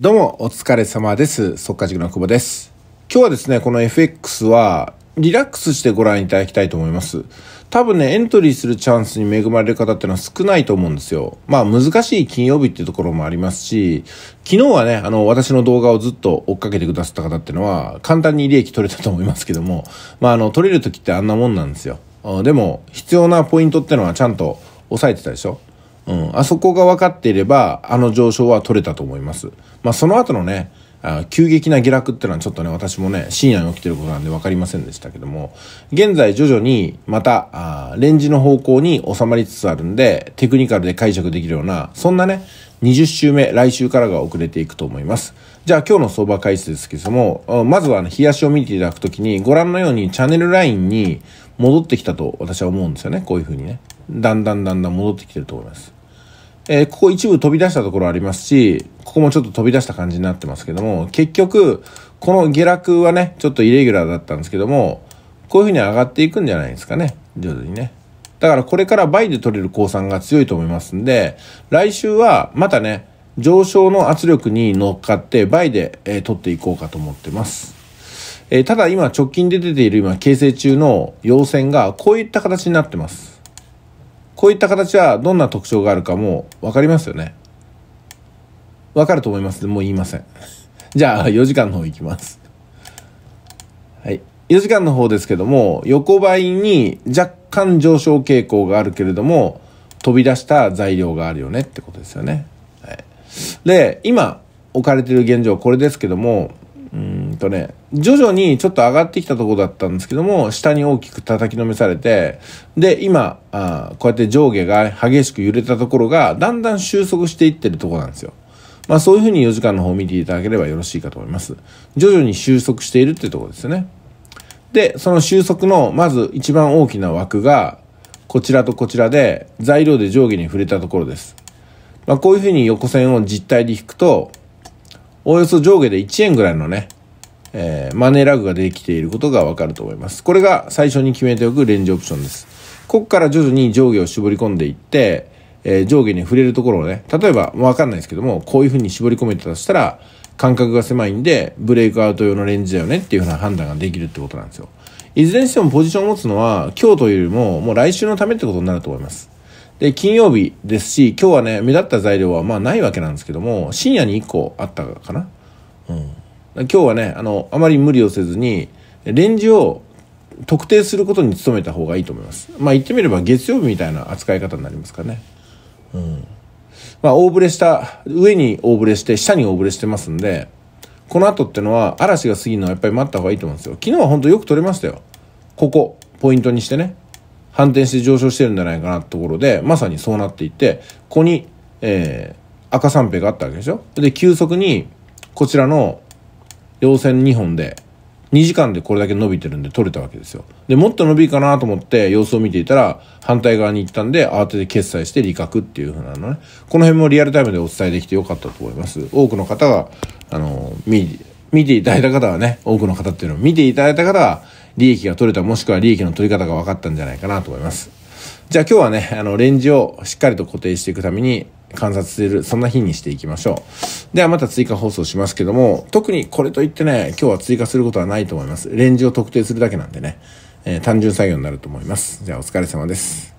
どうも、お疲れ様です。速稼塾の久保です。今日はですね、この FX は、リラックスしてご覧いただきたいと思います。多分ね、エントリーするチャンスに恵まれる方っていうのは少ないと思うんですよ。まあ、難しい金曜日っていうところもありますし、昨日はね、あの、私の動画をずっと追っかけてくださった方っていうのは、簡単に利益取れたと思いますけども、まあ、あの、取れる時ってあんなもんなんですよ。でも、必要なポイントっていうのはちゃんと押さえてたでしょ？うん、あそこが分かっていれば、あの上昇は取れたと思います。まあ、その後のね、あ急激な下落っていうのはちょっとね、私もね、深夜に起きてることなんで分かりませんでしたけども、現在徐々にまた、あレンジの方向に収まりつつあるんで、テクニカルで解釈できるような、そんなね、20週目、来週からが遅れていくと思います。じゃあ今日の相場解説ですけども、まずはね、冷やしを見ていただくときに、ご覧のようにチャンネルラインに戻ってきたと私は思うんですよね。こういう風にね。だんだんだんだん戻ってきてると思います。えーここ一部飛び出したところありますし、ここもちょっと飛び出した感じになってますけども、結局、この下落はね、ちょっとイレギュラーだったんですけども、こういう風に上がっていくんじゃないですかね。徐々にね。だからこれから倍で取れる降参が強いと思いますんで、来週はまたね、上昇の圧力に乗っかって倍で、えー取っていこうかと思ってます。えーただ今直近で出ている今形成中の陽線がこういった形になってます。こういった形はどんな特徴があるかも分かりますよね。分かると思いますもう言いません。じゃあ4時間の方行きます。はい。4時間の方ですけども、横ばいに若干上昇傾向があるけれども、飛び出した材料があるよねってことですよね。はい。で、今置かれている現状これですけども、とね、徐々にちょっと上がってきたとこだったんですけども、下に大きく叩きのめされて、で、今、あこうやって上下が激しく揺れたところが、だんだん収束していってるとこなんですよ。まあそういうふうに4時間の方を見ていただければよろしいかと思います。徐々に収束しているっていうところですよね。で、その収束の、まず一番大きな枠が、こちらとこちらで、材料で上下に触れたところです。まあこういうふうに横線を実体で引くと、おおよそ上下で1円ぐらいのね、えーマネーラグができていることがわかると思います。これが最初に決めておくレンジオプションです。ここから徐々に上下を絞り込んでいって、えー上下に触れるところをね、例えばわかんないですけども、こういうふうに絞り込めてたとしたら、間隔が狭いんで、ブレイクアウト用のレンジだよねっていうふうな判断ができるってことなんですよ。いずれにしてもポジションを持つのは、今日というよりも、もう来週のためってことになると思います。で、金曜日ですし、今日はね、目立った材料はまあないわけなんですけども、深夜に1個あったかな。うん今日はね、あの、あまり無理をせずに、レンジを特定することに努めた方がいいと思います。まあ言ってみれば月曜日みたいな扱い方になりますかね。うん。まあ大ブレした、上に大ブレして、下に大ブレしてますんで、この後ってのは嵐が過ぎるのはやっぱり待った方がいいと思うんですよ。昨日は本当よく取れましたよ。ここ、ポイントにしてね。反転して上昇してるんじゃないかなってところで、まさにそうなっていて、ここに、えー、赤三平があったわけでしょで、急速に、こちらの陽線2本で、2時間でこれだけ伸びてるんで取れたわけですよ。で、もっと伸びるかなと思って様子を見ていたら、反対側に行ったんで、慌てて決済して利確っていう風なのね。この辺もリアルタイムでお伝えできてよかったと思います。多くの方が、あの、見、見ていただいた方はね、多くの方っていうのを見ていただいた方は、利益が取れたもしくは利益の取り方が分かったんじゃないかなと思います。じゃあ今日はね、あの、レンジをしっかりと固定していくために観察する、そんな日にしていきましょう。ではまた追加放送しますけども、特にこれといってね、今日は追加することはないと思います。レンジを特定するだけなんでね、えー単純作業になると思います。じゃあお疲れ様です。